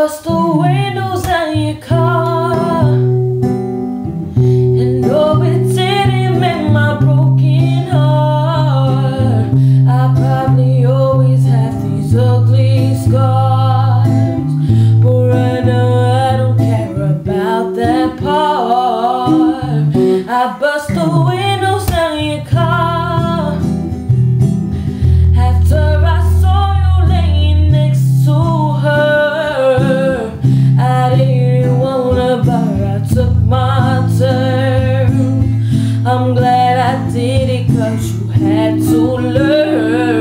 Bust the windows on your car. And no, it didn't mend my broken heart I probably always have these ugly scars. But right now I don't care about that part. I bust the windows took my turn. I'm glad I did it cause you had to learn.